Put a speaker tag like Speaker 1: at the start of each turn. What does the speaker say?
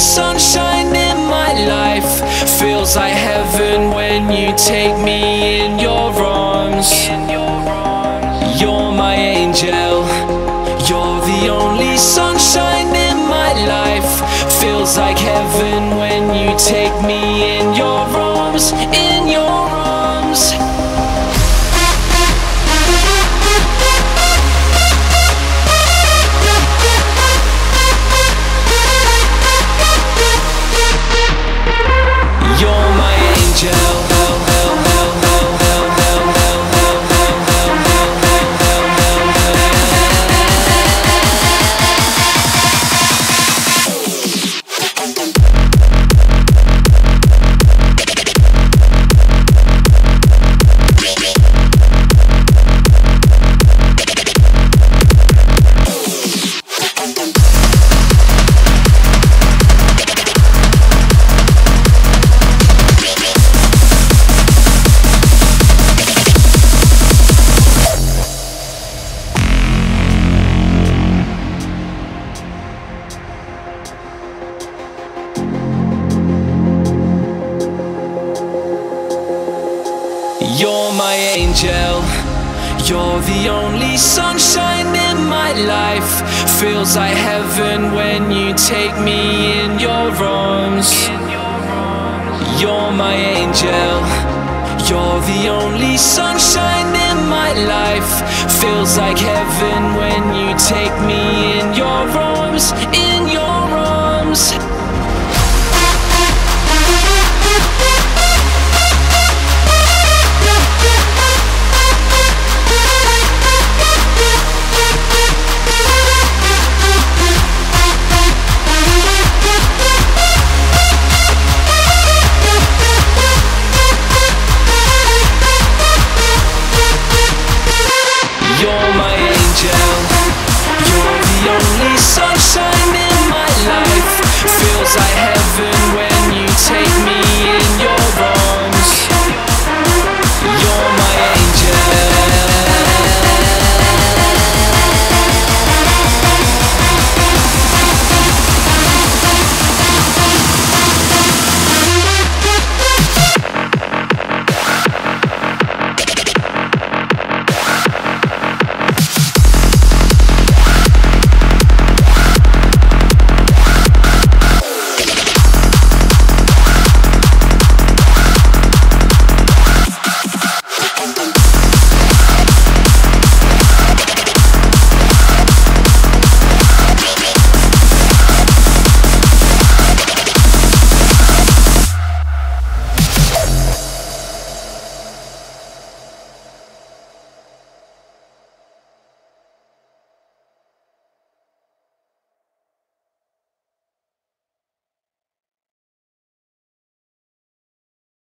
Speaker 1: sunshine in my life. Feels like heaven when you take me in your arms. You're my angel. You're the only sunshine in my life. Feels like heaven when you take me in your arms. Angel. You're the only sunshine in my life. Feels like heaven when you take me in your arms. You're my angel. You're the only sunshine in my life. Feels like heaven when you take me in your arms. In.